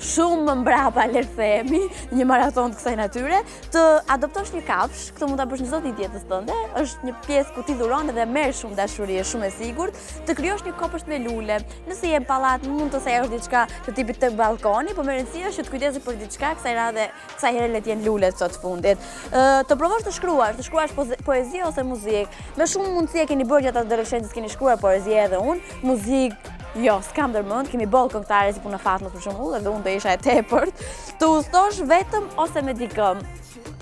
A: shumë më mbrapa, le të themi, një maratonë të kësaj natyre, Të adoptosh një kafshë, këtë mund ta bësh në çdo ditë të jetës tënde, është një pjesë ku ti dhuron dhe merr shumë dashuri e shumë e sigurt, të krijosh një kopsht me lule, nëse je në pallat mund të sajosh diçka të tipit te ballkoni, po me rëndësi është që të kujdesesh për diçka, kësaj radhe, kësaj here le të jenë lule tek e fundit. Të provosh të shkruash, të shkruash poezi ose muzikë, me shumë mundësi e keni bërë gjatë adoleshencës, keni shkruar poezi edhe unë, muzikë, jo, s'kam ndërmend, kemi boll këngëtare si punë në fatë në të shumu, dhe unë do isha e tepërt. Të udhëtosh vetëm ose me dikë?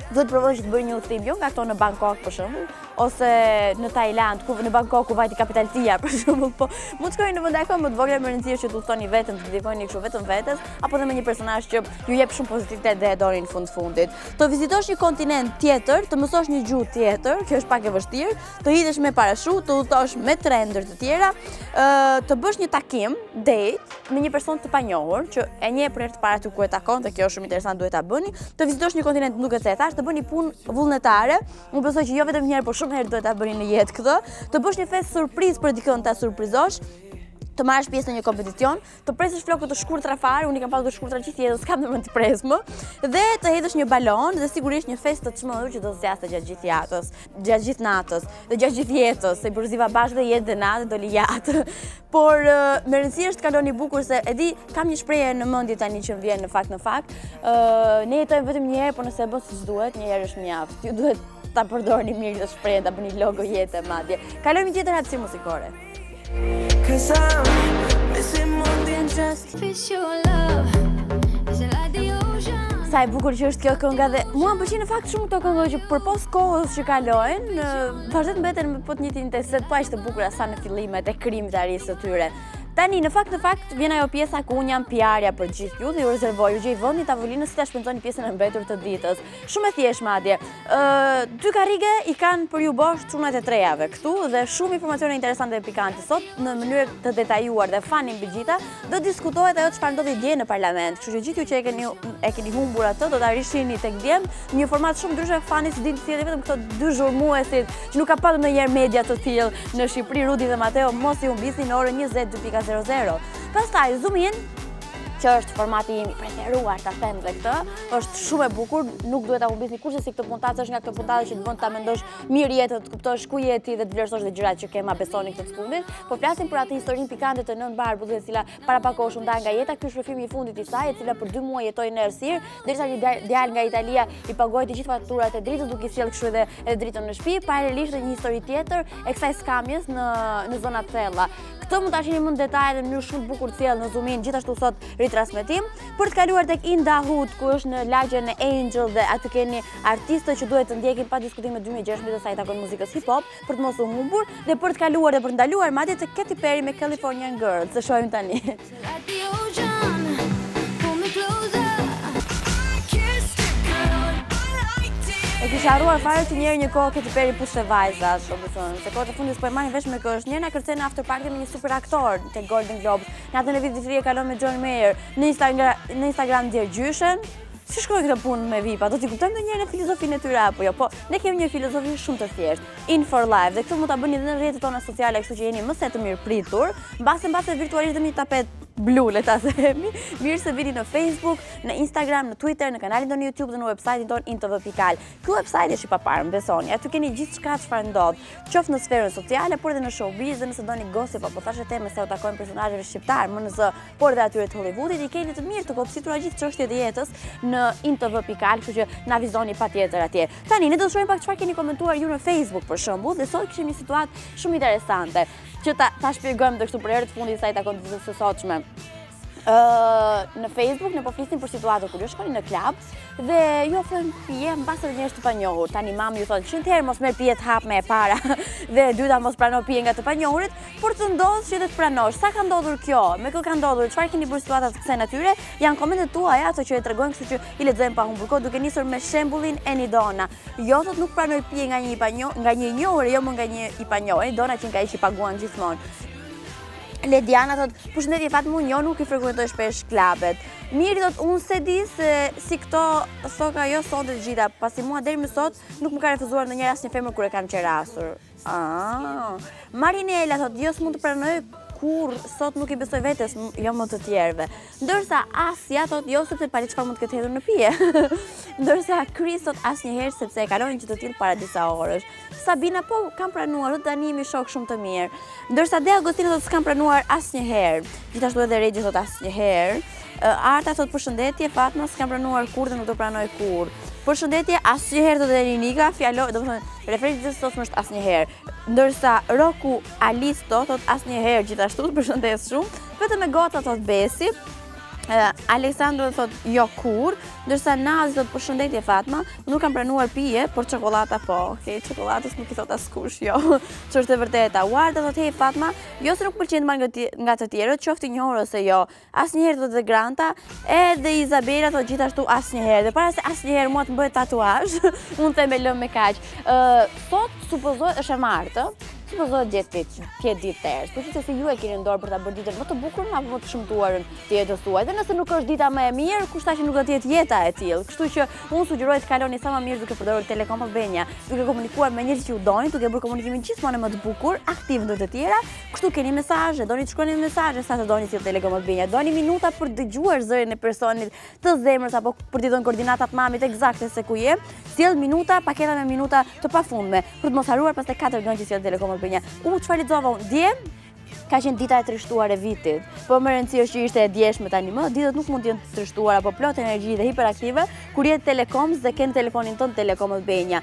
A: Duhet të provosh të bësh një udhëtim, jo nga këto në Bangkok për shembull, ose në Tajlandë, ku në Bangkok ku vajti Capital T-ja për shembull, po mund të shkoni në vende akoma më të vogla me rëndësi që të udhëtoni vetëm, të dedikoni kështu vetëm vetes, apo dhe me një personazh që ju jep shumë pozitivitet dhe e doni në fund fundit. Të vizitosh një kontinent tjetër, të mësosh një gjuhë tjetër, kjo është pak e vështirë, të hidhesh me parashutë, të udhëtosh me tren ndër të tjera, të bësh një takim, date, me një person të panjohur që e njeh për herë të parë aty ku e takon dhe kjo është shumë interesante duhet ta bëni, të vizitosh një kontinent duket se e thashë, të bëni punë vullnetare. Unë besoj që jo vetëm një herë, por shumë herë duhet ta bëni në jetë këtë, të bësh një festë surprizë për dikë ta surprizosh të marrësh pjesë në një kompeticion, të presësh flokët të shkurtra fare, unë i kam pasur të shkurtra gjithë jetën, s'kam ndërmend t'i pres më, dhe të hedhësh një balonë dhe sigurisht një festë të çmendur që do të zgjasë gjatë gjithë natës. gjatë gjithë natës dhe gjatë gjithë jetës, se i përziva bashkë dhe jetë dhe natë dhe doli jatë. Por me rëndësi është kaloni bukur se e di kam një shprehje në mendje tani që më vjen në fakt në fakt. Ne jetojmë vetëm një herë, por nëse e bën siç duhet, një herë është mjaft. Ju duhet ta përdorni mirë këtë shprehje, ta bëni logo jete madje. Kalojmë tjetër hapësirë muzikore. Sa e bukur që është kjo kënga dhe mua më pëlqejnë në fakt shumë këto këngë që përpos kohës që kalojnë, vazhdojnë të mbeten me po të njëjtin intensitet po aq të bukura sa në fillimet e krimtarisë së tyre. Tani, në fakt, në fakt, vjen ajo pjesa ku unë jam PR-ja për gjithë ju dhe ju rezervoj, ju gjej vendin, tavolinën se si ta shpenzoni pjesën e mbetur të ditës. Shumë e thjeshtë madje. Dy karrige i kanë për ju bosh çunat e trejave këtu dhe shumë informacione interesante e pikante sot në mënyrë të detajuar dhe funny mbi të gjitha do diskutohet ajo çfarë ndodhi dje në parlament. Kështu që gjithë ju që e keni e keni humbur atë do ta rishini tek djemtë në një format shumë ndryshe funny siç dinë ta sjellin vetëm këto dy zhurmuesit që nuk ka pasur ndonjëherë media të tillë në Shqipëri Rudi dhe Mateo mos i humbisni në orën 22.00. Pastaj Zoom In që është formati im i preferuar ta them dhe këtë. Është shumë e bukur, nuk duhet ta humbisni kurrsesi këtë puntatë, është nga këto puntatat që të bën ta mendosh mirë jetën, të kuptosh ku je ti dhe të vlerësosh dhe gjërat që ke, ma besoni këtë të fundit. Po flasim për atë historinë pikante të nënë Barbutë e cila para pak kohësh u nda nga jeta ky është rrëfimi i fundit i saj, e cila për 2 muaj jetoi në errësirë, derisa një djalë nga Italia i pagoi të gjitha faturat e dritës duke sjellë kështu edhe edhe dritën në shtëpi, paralelisht edhe një histori tjetër e kësaj skamjes në në zonat e thella. Këtë mund ta shihni më në detaje në mënyrë shumë të bukur thellë në Zoom In, gjithashtu sot në ritransmetim. Për të kaluar tek In Da Hood, ku është në lagjen e Angel dhe aty keni artistët që duhet të ndiqen pa diskutim në 2016 sa i takon muzikës hip hop, për të mos u humbur dhe për të kaluar dhe për të ndaluar madje tek Katy Perry me California Gurls. Ta shohim tani. E kisha harruar fare që një herë e një kohë Katy Perry puthte vajza, domethënë, se kohët e fundit s'po e marrim vesh me kë është, një herë na kërcen në after party me një super aktor te Golden Globes, natën e Vitit të Ri e kalon me John Mayer, në Instagram nxjerr gjyshen, si shkojnë këto punë me vipa, do ta kuptojmë ndonjëherë filozofinë e tyre, apo jo, po ne kemi një filozofi shumë të thjeshtë, in for life dhe këtë mund ta bëni edhe në rrjetet tona sociale, kështu që jeni më se të mirëpritur. Mbase mbase virtualisht dhe një tapet blu le ta themi. Mirë se vini në Facebook, në Instagram, në Twitter, në kanalin tonë YouTube dhe në website-in tonë intv.al. Ky website është i paparë, më besoni. Aty keni gjithçka çfarë ndodh, qoftë në sferën sociale, por edhe në showbiz dhe nëse doni gossip apo thashetheme sa u takon personazheve shqiptarë, më në zë por edhe atyre të Hollywoodit, i keni të mirë të kopsitura gjithë çështjet e jetës në intv.al, kështu që na vizitoni patjetër atje. Tani, ne do të shohim pak çfarë keni komentuar ju në Facebook për shembull, dhe sot kishim një situatë shumë interesante, që ta, ta shpjegojmë dhe kështu për herë të fundit sa i takon të së sotmes. Në Facebook, ne po flisnim për situatën, kur ju shkoni në klab, Dhe ju ofrojnë pije në bar dhe njerëz të panjohur. Tani mami ju thotë, qind herë mos merr pije të hapur më e para dhe e dyta mos prano pije nga të panjohurit, por të ndodh që dhe të pranosh. Sa ka ndodhur kjo? Me kë ka ndodhur? Çfarë keni bërë në situata të kësaj natyre? Janë komendet tuaja ato që e tregojnë kështu që i lexojmë pa humbur kohë duke nisur me shembull Enidona. Jo thot nuk pranoj pije nga një, panjo, nga një i njohur, jo më nga një i panjohur. Enidona që nga ishi paguan gjithmonë. Lediana thot, përshëndetje Fatma, jo nuk i frekuentoj shpesh klabet. Miri thot unë s'e di se si këto thonkan jo sonte të gjitha, pasi mua deri më sot nuk më ka refuzuar ndonjëherë asnjë femër kur e kam qerasur. Ah. Marinela thot jo s'mund të pranoj kur sot nuk i besoj vetes, jo më të tjerëve. Ndërsa Asja thot jo sepse s'e di çfarë mund të ketë hedhur në pije. Ndërsa Kris thot asnjëherë sepse e kalova një të tillë para disa orësh. Sabina, Po, kam pranuar, thotë tani jemi shokë shumë të mirë. Ndërsa Dea Agostina thotë s'kam pranuar asnjëherë. Gjithashtu edhe Regji thotë asnjëherë. Arta thotë përshëndetje, Fatma s'kam pranuar kurrë dhe nuk do pranoj kurrë. Përshëndetje, asnjëherë thotë Elinika, fjala, domethënë refreni i sotëm është asnjëherë. Ndërsa Roku Alis thotë asnjëherë gjithashtu, përshëndes shumë. Vetëm me gota thotë Besi. Aleksandro thot jo kurrë, ndërsa Nazi thot përshëndetje Fatma, nuk kam pranuar pije, por çokollata po. Okej, çokollatës nuk i thot askush jo. Ç'është e vërteta. Uarda thot hey Fatma, jo se nuk pëlqej të marr nga të tjerët, qoftë i njohur ose jo. Asnjëherë thot dhe Granta, edhe Izabela thot gjithashtu asnjëherë. Dhe para se asnjëherë mua të bëhet tatuazh, unë them e lëmë me kaq. Ë, sot supozohet është e martë, Siç po thotë dhjetë ditë, dhjetë ditë ters, po që sërish ju e keni në dorë për ta bërë ditën më të bukurën apo më të shëmtuarën të jetës suaj, dhe nëse nuk është dita më e mirë, kush tha që nuk do të jetë jeta e tillë, kështu që unë sugjeroj të kaloni sa më mirë duke përdorur Telekom Albania, duke komunikuar me njerëz që ju doni, duke bërë komunikimin gjithmonë më të bukur, aktiv ndër të tjera, kështu keni mesazhe, doni të shkruani mesazhe sa të doni sjell Telekom Albania, doni minuta për të dëgjuar zërin e personit të zemrës apo për t'i dhënë koordinatat mamit ekzakte se ku je, sjell minuta, paketa me minuta të pafundme, për të mos harruar pastaj katër G-në që sjell Telekom Albania. U çfarë lexova unë? Dje ka qenë dita më e trishtuar e vitit. Po me rëndësi është që ishte e djeshme tanimë, ditët nuk mund të jenë të trishtuara, po plot energji dhe hiperaktive, kur je te telekomi dhe ke në telefonin tënd telekom Albania.